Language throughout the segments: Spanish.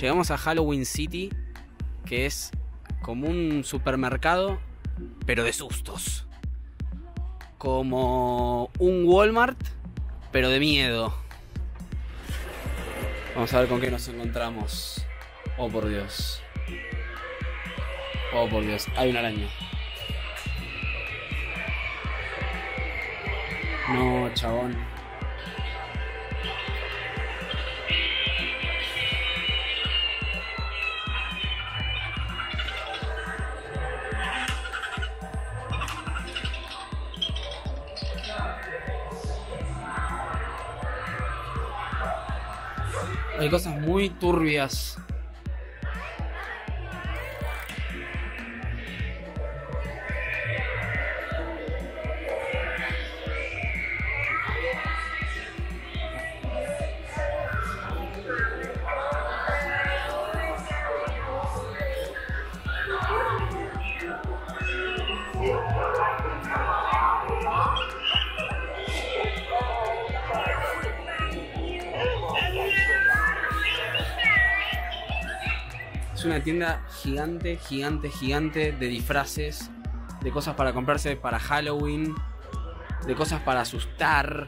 Llegamos a Halloween City, que es como un supermercado, pero de sustos. Como un Walmart, pero de miedo. Vamos a ver con qué nos encontramos. Oh, por Dios. Oh, por Dios. Hay una araña. No, chabón. Hay cosas muy turbias. Una tienda gigante, gigante, gigante de disfraces, de cosas para comprarse para Halloween, de cosas para asustar.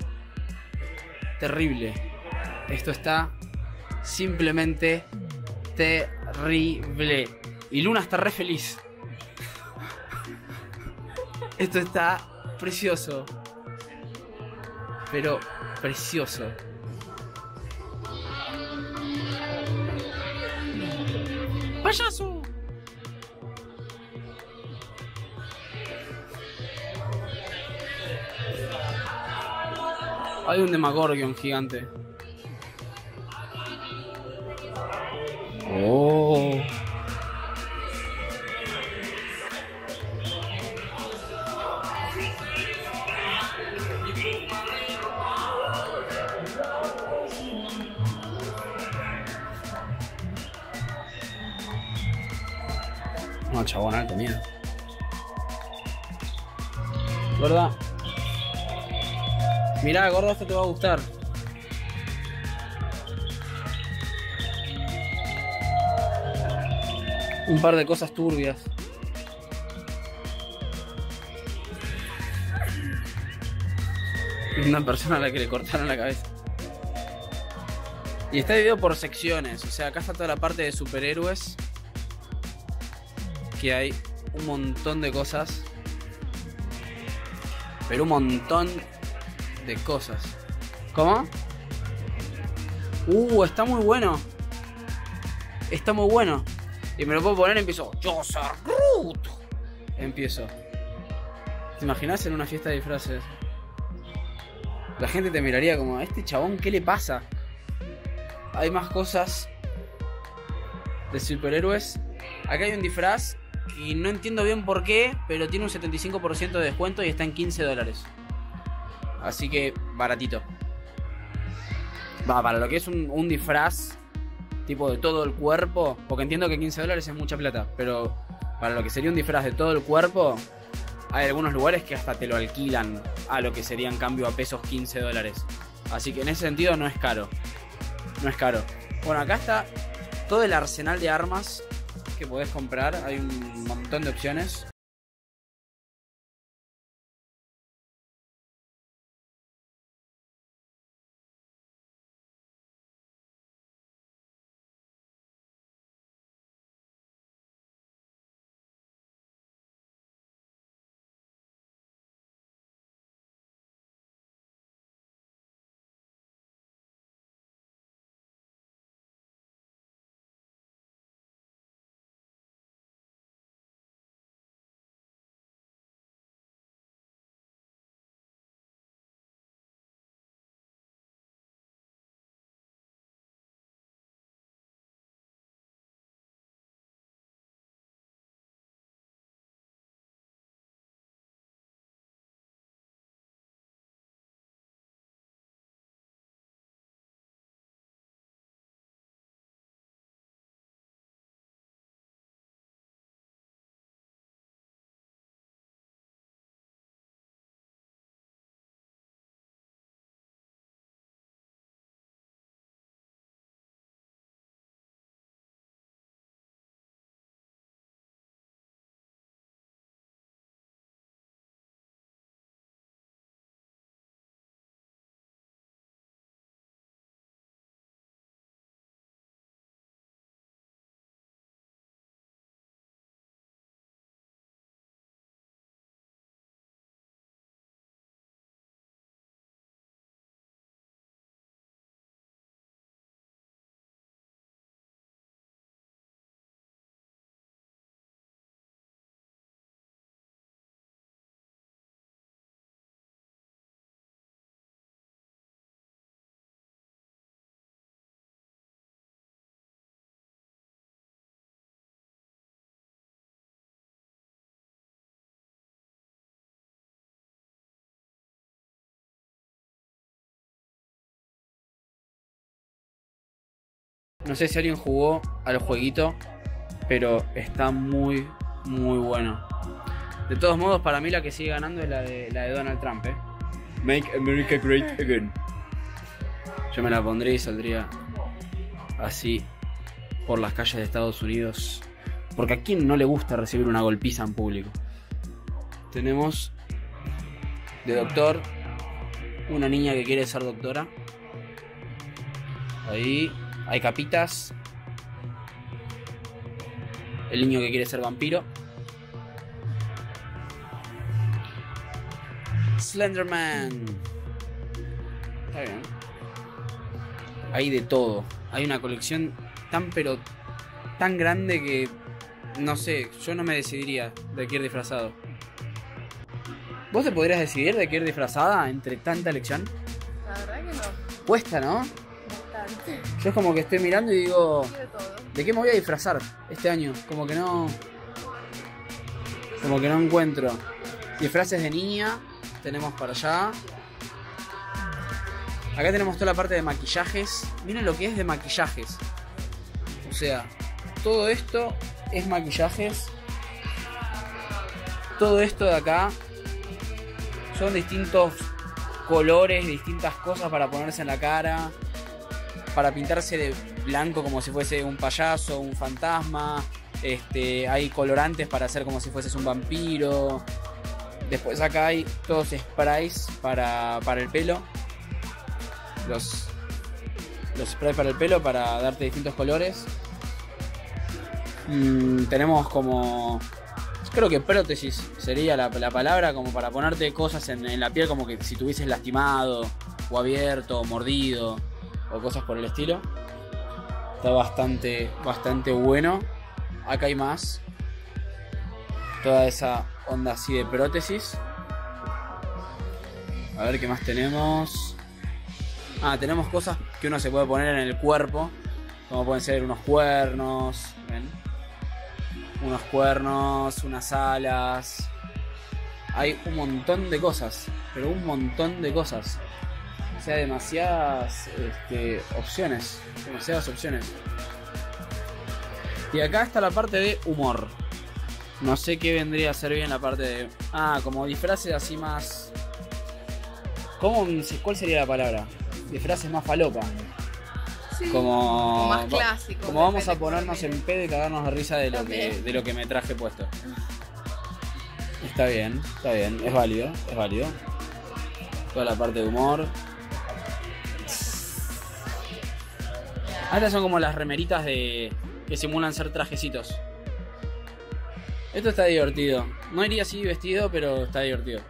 Terrible. Esto está simplemente terrible. Y Luna está re feliz. Esto está precioso. Pero precioso. ¡Payaso! Hay un Demagorgon gigante. Oh. Chabón, alto miedo. ¿Verdad? Mirá, gordo, esto te va a gustar. Un par de cosas turbias. Una persona a la que le cortaron la cabeza. Y está dividido por secciones. O sea, acá está toda la parte de superhéroes. Que hay un montón de cosas. Pero un montón de cosas. ¿Cómo? Uh, está muy bueno. Está muy bueno. Y me lo puedo poner y empiezo. Yo soy Groot. Empiezo. ¿Te imaginas en una fiesta de disfraces? La gente te miraría como, ¿a este chabón qué le pasa? Hay más cosas de superhéroes. Acá hay un disfraz y no entiendo bien por qué, pero tiene un 75% de descuento y está en 15 dólares. Así que baratito. Va, para lo que es un, disfraz tipo de todo el cuerpo, porque entiendo que 15 dólares es mucha plata, pero para lo que sería un disfraz de todo el cuerpo, hay algunos lugares que hasta te lo alquilan a lo que sería en cambio a pesos 15 dólares. Así que en ese sentido no es caro. No es caro. Bueno, acá está todo el arsenal de armas que podés comprar. Hay un montón de opciones. No sé si alguien jugó al jueguito, pero está muy, muy bueno. De todos modos, para mí la que sigue ganando es la de, la de Donald Trump, ¿eh? Make America Great Again. Yo me la pondría y saldría así por las calles de Estados Unidos. Porque a quién no le gusta recibir una golpiza en público. Tenemos de doctor una niña que quiere ser doctora. Ahí hay capitas. El niño que quiere ser vampiro. Slenderman. Está bien. Hay de todo. Hay una colección tan pero tan grande que no sé, yo no me decidiría de qué ir disfrazado. ¿Vos te podrías decidir de qué ir disfrazada entre tanta elección? La verdad que no. Cuesta, ¿no? Yo es como que estoy mirando y digo. ¿de qué me voy a disfrazar este año? Como que no. Como que no encuentro. Disfraces de niña, tenemos para allá. Acá tenemos toda la parte de maquillajes. Miren lo que es de maquillajes. O sea, todo esto es maquillajes. Todo esto de acá son distintos colores, distintas cosas para ponerse en la cara. Para pintarse de blanco como si fuese un payaso, un fantasma. Este, hay colorantes para hacer como si fueses un vampiro. Después acá hay todos sprays para, para el pelo. Los, los sprays para el pelo para darte distintos colores. Mm, tenemos como. Creo que prótesis sería la, la palabra, como para ponerte cosas en, en la piel, como que si tuvieses lastimado, o abierto, o mordido, o cosas por el estilo. Está bastante, bastante bueno. Acá hay más. Toda esa onda así de prótesis. A ver qué más tenemos. Ah, tenemos cosas que uno se puede poner en el cuerpo. Como pueden ser unos cuernos. ¿ven? Unos cuernos, unas alas. Hay un montón de cosas. Pero un montón de cosas. Sea, demasiadas este, opciones. Demasiadas opciones. Y acá está la parte de humor. No sé qué vendría a ser bien la parte de. Ah, como disfraces así más. ¿Cómo, ¿Cuál sería la palabra? Disfraces más falopa. Sí. Como. más va- clásico. Como vamos a ponernos en pedo y cagarnos de risa de lo, que, de lo que me traje puesto. Está bien, está bien, es válido, es válido. Toda la parte de humor. Estas son como las remeritas de que simulan ser trajecitos. Esto está divertido. No iría así vestido, pero está divertido.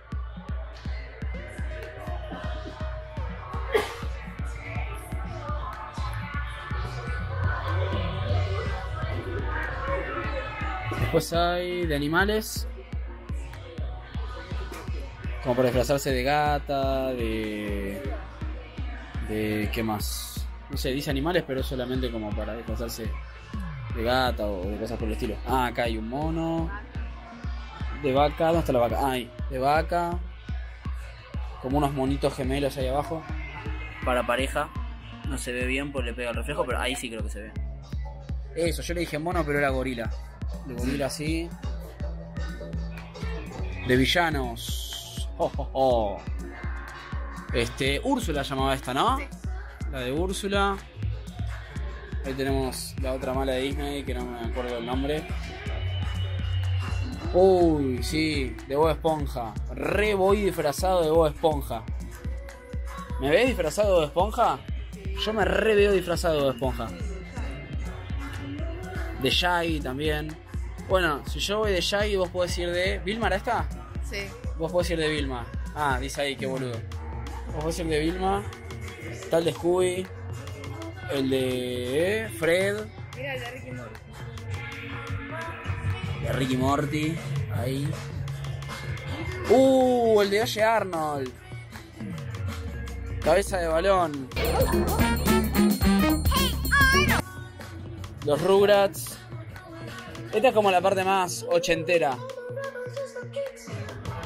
Después hay de animales. Como para disfrazarse de gata, de. de. ¿qué más? No sé, dice animales, pero es solamente como para disfrazarse de gata o de cosas por el estilo. Ah, acá hay un mono. De vaca, ¿dónde está la vaca? Ah, ahí, de vaca. Como unos monitos gemelos ahí abajo. Para pareja. No se ve bien porque le pega el reflejo, pero ahí sí creo que se ve. Eso, yo le dije mono, pero era gorila. De gorila así. De villanos. Oh, oh, oh. Este, Úrsula llamaba esta, ¿no? Sí. La de Úrsula. Ahí tenemos la otra mala de Disney, que no me acuerdo el nombre. Uy, sí, de Bob Esponja. Re voy disfrazado de Bob Esponja. ¿Me ves disfrazado de Bob Esponja? Yo me re veo disfrazado de Bob Esponja. De Shaggy también. Bueno, si yo voy de Shaggy, vos podés ir de. ¿Vilma era esta? Sí. Vos podés ir de Vilma. Ah, dice ahí, qué boludo. Vos podés ir de Vilma. Está el de Scooby. El de Fred. Mira el de Ricky Morty. De Ricky Morty. Ahí. Uh, el de Oye Arnold. Cabeza de balón. Los Rugrats. Esta es como la parte más ochentera.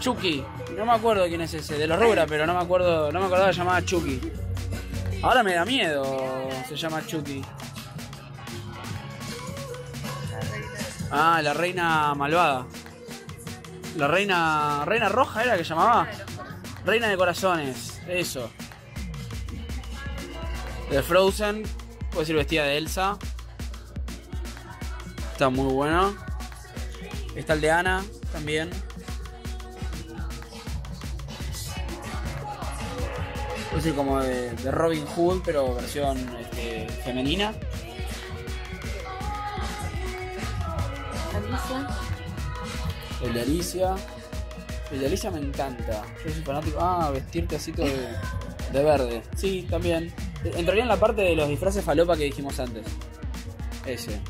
Chucky. No me acuerdo quién es ese. De los Rugrats, pero no me acuerdo. No me acordaba llamaba Chucky. Ahora me da miedo, se llama Chucky. Ah, la reina malvada. La reina. ¿Reina roja era la que llamaba? Reina de corazones, eso. De Frozen, puede ser vestida de Elsa. Está muy bueno. Está el de Ana también. Ser como de, de Robin Hood, pero versión este, femenina. Alicia. El de Alicia. El de Alicia me encanta. Yo soy fanático. Ah, vestirte así todo de, de verde. Sí, también. Entraría en la parte de los disfraces falopa que dijimos antes. Ese.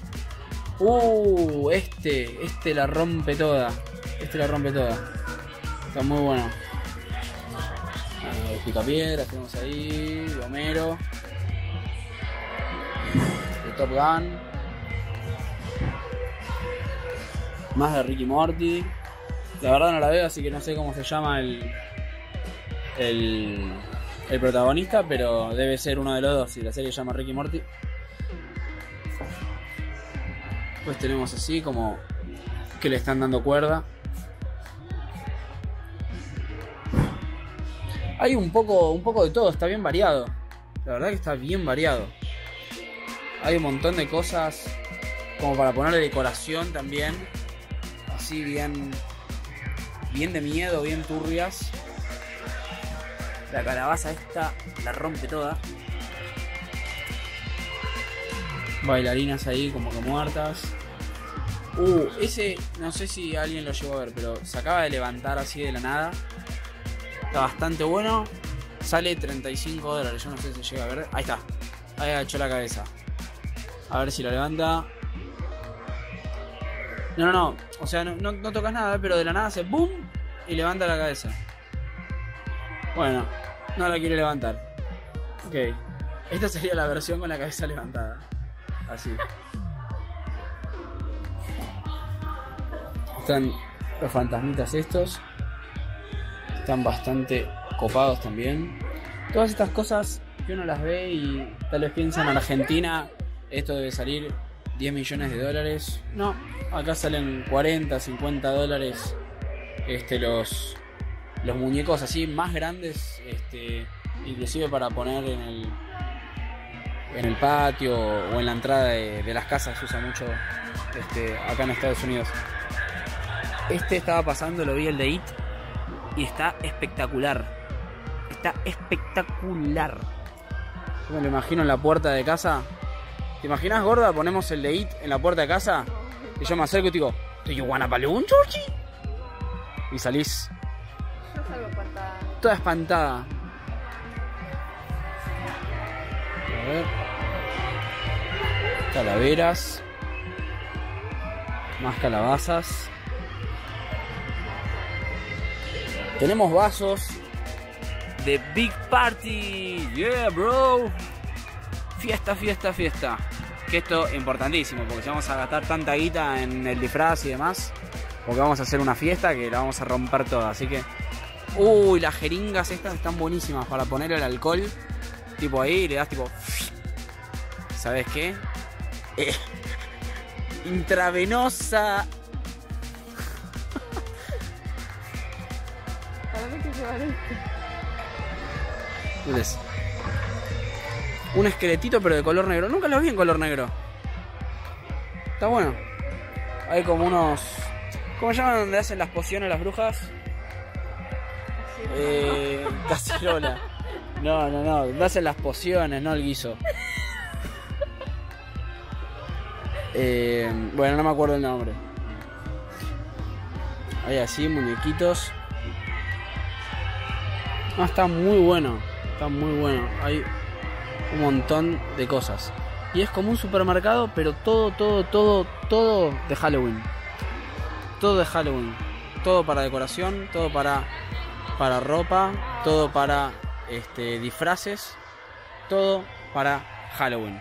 Uh, este. Este la rompe toda. Este la rompe toda. Está muy bueno. Picapiedras tenemos ahí. Homero. De Top Gun. Más de Ricky Morty. La verdad no la veo, así que no sé cómo se llama el. El, el protagonista, pero debe ser uno de los dos. Si la serie se llama Ricky Morty. Pues tenemos así como que le están dando cuerda. Hay un poco, un poco de todo, está bien variado. La verdad que está bien variado. Hay un montón de cosas como para ponerle decoración también. Así bien bien de miedo, bien turbias. La calabaza esta la rompe toda. Bailarinas ahí como que muertas. Uh, ese no sé si alguien lo llegó a ver, pero se acaba de levantar así de la nada. Está bastante bueno. Sale 35 dólares, yo no sé si llega a ver. Ahí está. Ahí agachó la cabeza. A ver si lo levanta. No, no, no. O sea, no, no, no tocas nada, pero de la nada hace boom y levanta la cabeza. Bueno, no la quiere levantar. Ok. Esta sería la versión con la cabeza levantada. Así. Están los fantasmitas estos. Están bastante copados también. Todas estas cosas que uno las ve y tal vez piensa en Argentina, esto debe salir 10 millones de dólares. No, acá salen 40, 50 dólares este, los, los muñecos así más grandes, este, inclusive para poner en el, en el patio o en la entrada de, de las casas se usa mucho este, acá en Estados Unidos. Este estaba pasando, lo vi el de It y está espectacular. Está espectacular. Yo me lo imagino en la puerta de casa. ¿Te imaginas, gorda? Ponemos el de It en la puerta de casa y yo me acerco y te digo, ¿Do you wanna balloon, Georgie? Y salís Yo salgo espantada. toda espantada. A ver. Calaveras. Más calabazas. Tenemos vasos de Big Party. Yeah, bro. Fiesta, fiesta, fiesta. Que esto es importantísimo, porque si vamos a gastar tanta guita en el disfraz y demás, porque vamos a hacer una fiesta que la vamos a romper toda. Así que Uy, las jeringas estas están buenísimas para poner el alcohol. Tipo ahí, le das tipo. ¿Sabes qué? Eh, intravenosa. Un esqueletito pero de color negro. Nunca lo vi en color negro. Está bueno. Hay como unos. ¿Cómo llaman donde hacen las pociones las brujas? Eh, cacerola. No, no, no. Donde hacen las pociones, no el guiso. Eh, bueno, no me acuerdo el nombre. Hay así, muñequitos. Ah, está muy bueno. Está muy bueno. Hay un montón de cosas. Y es como un supermercado, pero todo, todo, todo, todo de Halloween. Todo de Halloween. Todo para decoración, todo para, para ropa, todo para este, disfraces, todo para Halloween.